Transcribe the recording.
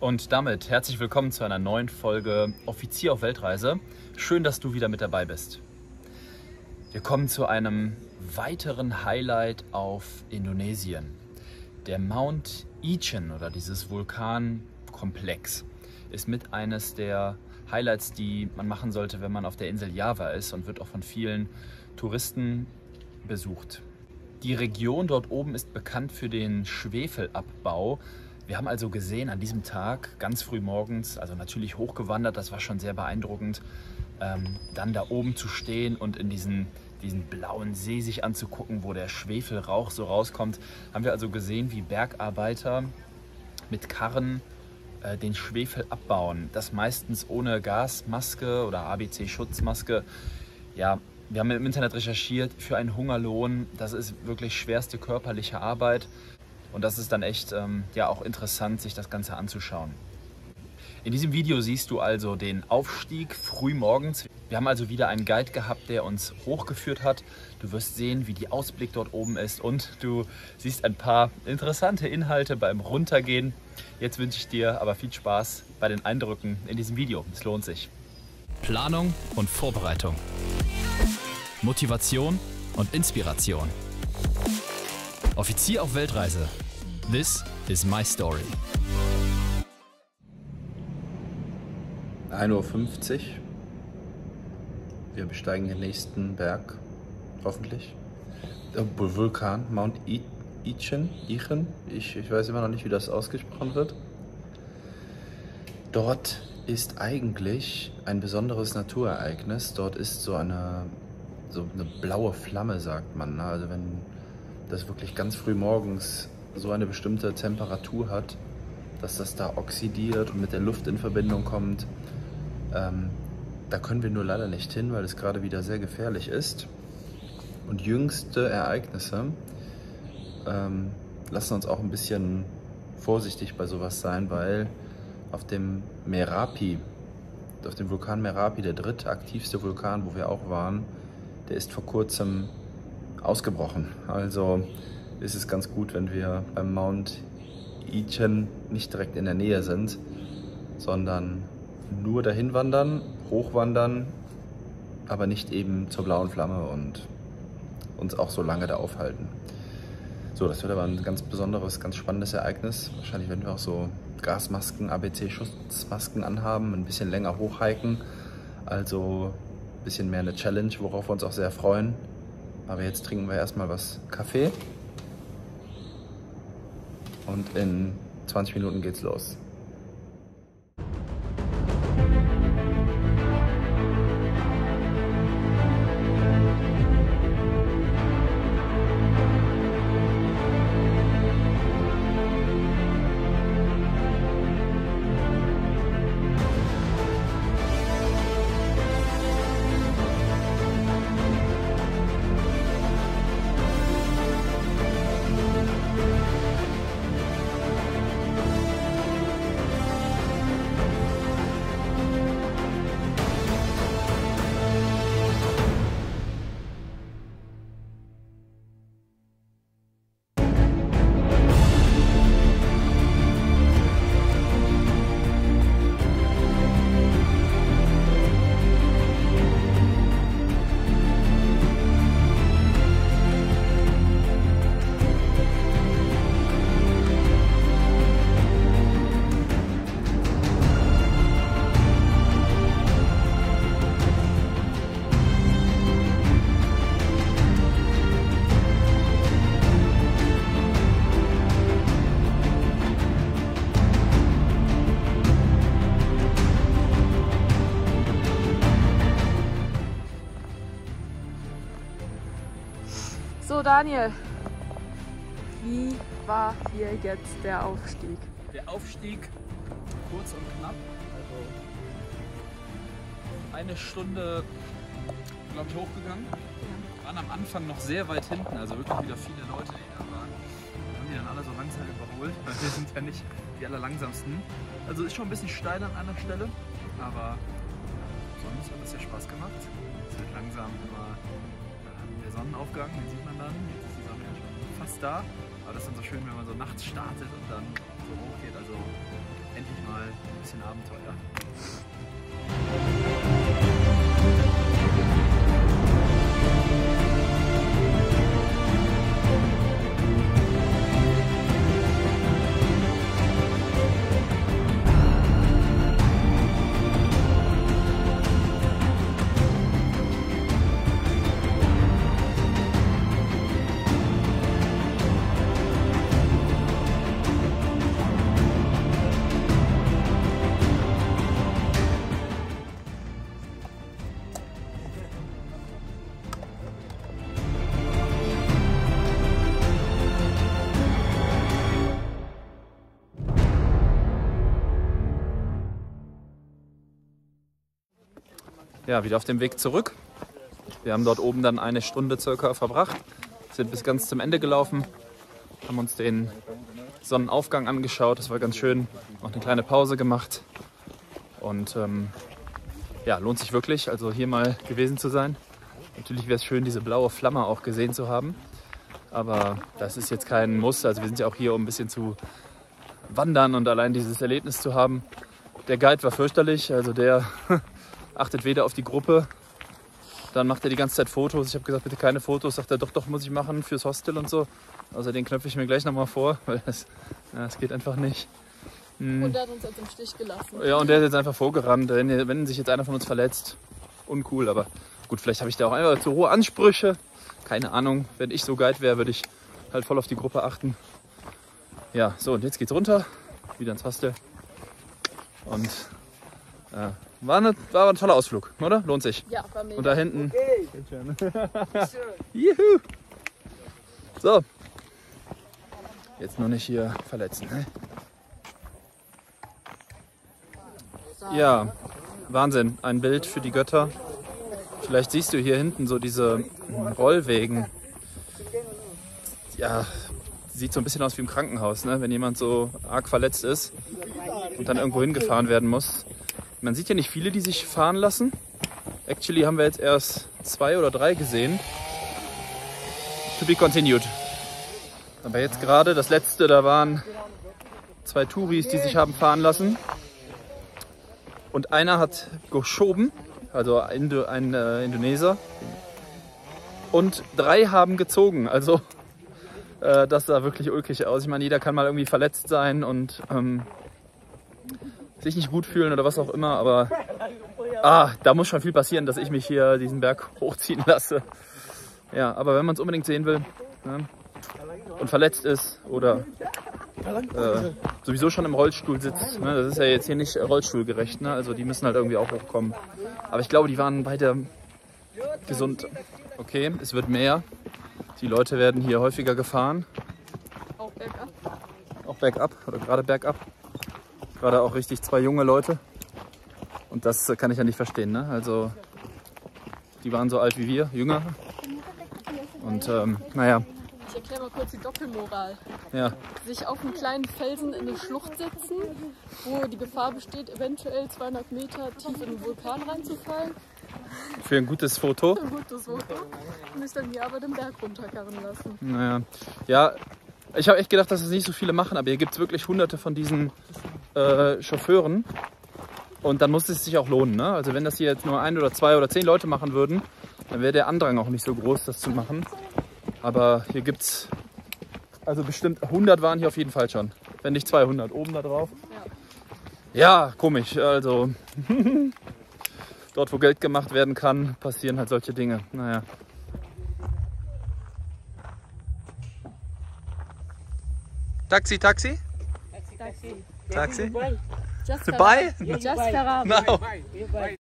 Und damit herzlich willkommen zu einer neuen Folge Offizier auf Weltreise. Schön, dass du wieder mit dabei bist. Wir kommen zu einem weiteren Highlight auf Indonesien. Der Mount Ichen oder dieses Vulkankomplex ist mit eines der Highlights, die man machen sollte, wenn man auf der Insel Java ist und wird auch von vielen Touristen besucht. Die Region dort oben ist bekannt für den Schwefelabbau. Wir haben also gesehen an diesem Tag, ganz früh morgens, also natürlich hochgewandert, das war schon sehr beeindruckend, ähm, dann da oben zu stehen und in diesen, diesen blauen See sich anzugucken, wo der Schwefelrauch so rauskommt, haben wir also gesehen, wie Bergarbeiter mit Karren äh, den Schwefel abbauen. Das meistens ohne Gasmaske oder ABC-Schutzmaske. Ja, wir haben im Internet recherchiert für einen Hungerlohn. Das ist wirklich schwerste körperliche Arbeit. Und das ist dann echt ähm, ja auch interessant, sich das Ganze anzuschauen. In diesem Video siehst du also den Aufstieg früh morgens. Wir haben also wieder einen Guide gehabt, der uns hochgeführt hat. Du wirst sehen, wie die Ausblick dort oben ist und du siehst ein paar interessante Inhalte beim Runtergehen. Jetzt wünsche ich dir aber viel Spaß bei den Eindrücken in diesem Video. Es lohnt sich. Planung und Vorbereitung. Motivation und Inspiration. Offizier auf Weltreise. This is my story. 1.50 Uhr. Wir besteigen den nächsten Berg, hoffentlich. Der Vulkan, Mount Ichen. Ichen. Ich, ich weiß immer noch nicht, wie das ausgesprochen wird. Dort ist eigentlich ein besonderes Naturereignis. Dort ist so eine, so eine blaue Flamme, sagt man. Ne? Also wenn das wirklich ganz früh morgens so eine bestimmte Temperatur hat, dass das da oxidiert und mit der Luft in Verbindung kommt, ähm, da können wir nur leider nicht hin, weil es gerade wieder sehr gefährlich ist. Und jüngste Ereignisse ähm, lassen uns auch ein bisschen vorsichtig bei sowas sein, weil auf dem Merapi, auf dem Vulkan Merapi, der dritte aktivste Vulkan, wo wir auch waren, der ist vor kurzem ausgebrochen. Also ist es ganz gut, wenn wir beim Mount Ichen nicht direkt in der Nähe sind, sondern nur dahin wandern, hochwandern, aber nicht eben zur blauen Flamme und uns auch so lange da aufhalten. So, das wird aber ein ganz besonderes, ganz spannendes Ereignis. Wahrscheinlich werden wir auch so Gasmasken, ABC-Schutzmasken anhaben, ein bisschen länger hochhiken. Also ein bisschen mehr eine Challenge, worauf wir uns auch sehr freuen. Aber jetzt trinken wir erstmal was Kaffee. Und in 20 Minuten geht's los. Daniel, wie war hier jetzt der Aufstieg? Der Aufstieg kurz und knapp, also eine Stunde, glaube ich, hochgegangen. Wir waren am Anfang noch sehr weit hinten, also wirklich wieder viele Leute, die da waren. Wir haben die dann alle so langsam überholt, weil wir sind ja nicht die allerlangsamsten. Also ist schon ein bisschen steil an einer Stelle, aber sonst hat es ja Spaß gemacht. Es wird langsam immer Sonnenaufgang, den sieht man dann. Jetzt ist die Sonne ja schon fast da. Aber das ist dann so schön, wenn man so nachts startet und dann so hoch geht. Also endlich mal ein bisschen Abenteuer. Ja, wieder auf dem Weg zurück. Wir haben dort oben dann eine Stunde circa verbracht, sind bis ganz zum Ende gelaufen, haben uns den Sonnenaufgang angeschaut, das war ganz schön, noch eine kleine Pause gemacht und ähm, ja, lohnt sich wirklich, also hier mal gewesen zu sein. Natürlich wäre es schön, diese blaue Flamme auch gesehen zu haben, aber das ist jetzt kein Muss, also wir sind ja auch hier, um ein bisschen zu wandern und allein dieses Erlebnis zu haben. Der Guide war fürchterlich, also der achtet weder auf die Gruppe, dann macht er die ganze Zeit Fotos. Ich habe gesagt, bitte keine Fotos. Sagt er, doch, doch, muss ich machen fürs Hostel und so. Also den knöpfe ich mir gleich nochmal vor, weil das, ja, das geht einfach nicht. Hm. Und er hat uns jetzt im Stich gelassen. Ja, und der ist jetzt einfach vorgerannt. Wenn, wenn sich jetzt einer von uns verletzt, uncool. Aber gut, vielleicht habe ich da auch einfach zu hohe Ansprüche. Keine Ahnung. Wenn ich so Guide wäre, würde ich halt voll auf die Gruppe achten. Ja, so, und jetzt geht's runter. Wieder ins Hostel. Und äh, war, eine, war ein toller Ausflug, oder? Lohnt sich. Ja, war mega. Und da hinten. Juhu. So. Jetzt nur nicht hier verletzen. Ne? Ja, Wahnsinn. Ein Bild für die Götter. Vielleicht siehst du hier hinten so diese Rollwegen. Ja, sieht so ein bisschen aus wie im Krankenhaus, ne? wenn jemand so arg verletzt ist und dann irgendwo hingefahren werden muss. Man sieht ja nicht viele, die sich fahren lassen. Actually haben wir jetzt erst zwei oder drei gesehen. To be continued. Aber jetzt gerade das letzte, da waren zwei Touris, die sich haben fahren lassen. Und einer hat geschoben, also ein, ein äh, Indoneser. Und drei haben gezogen. Also äh, das sah wirklich ulkig aus. Ich meine, jeder kann mal irgendwie verletzt sein und ähm, sich nicht gut fühlen oder was auch immer. Aber ah, da muss schon viel passieren, dass ich mich hier diesen Berg hochziehen lasse. Ja, aber wenn man es unbedingt sehen will ne, und verletzt ist oder äh, sowieso schon im Rollstuhl sitzt, ne, das ist ja jetzt hier nicht rollstuhlgerecht, ne, also die müssen halt irgendwie auch hochkommen. Aber ich glaube, die waren beide gesund. Okay, es wird mehr. Die Leute werden hier häufiger gefahren. Auch bergab. Auch bergab oder gerade bergab. Gerade auch richtig zwei junge Leute. Und das kann ich ja nicht verstehen. Ne? Also die waren so alt wie wir, jünger. Und ähm, naja. Ich erkläre mal kurz die Doppelmoral. Ja. Sich auf einen kleinen Felsen in eine Schlucht setzen, wo die Gefahr besteht, eventuell 200 Meter tief in den Vulkan reinzufallen. Für ein gutes Foto. Ein gutes Foto. Und sich dann hier aber den Berg runterkarren lassen. Naja. Ja, ich habe echt gedacht, dass es nicht so viele machen, aber hier gibt es wirklich hunderte von diesen äh, Chauffeuren. Und dann muss es sich auch lohnen. Ne? Also wenn das hier jetzt nur ein oder zwei oder zehn Leute machen würden, dann wäre der Andrang auch nicht so groß, das zu machen. Aber hier gibt es, also bestimmt 100 waren hier auf jeden Fall schon. Wenn nicht 200. Oben da drauf. Ja, komisch. Also dort, wo Geld gemacht werden kann, passieren halt solche Dinge. Naja. Taxi, taxi? Taxi. Taxi? taxi. Dubai. Just Dubai? Just Ferrari. No. Dubai.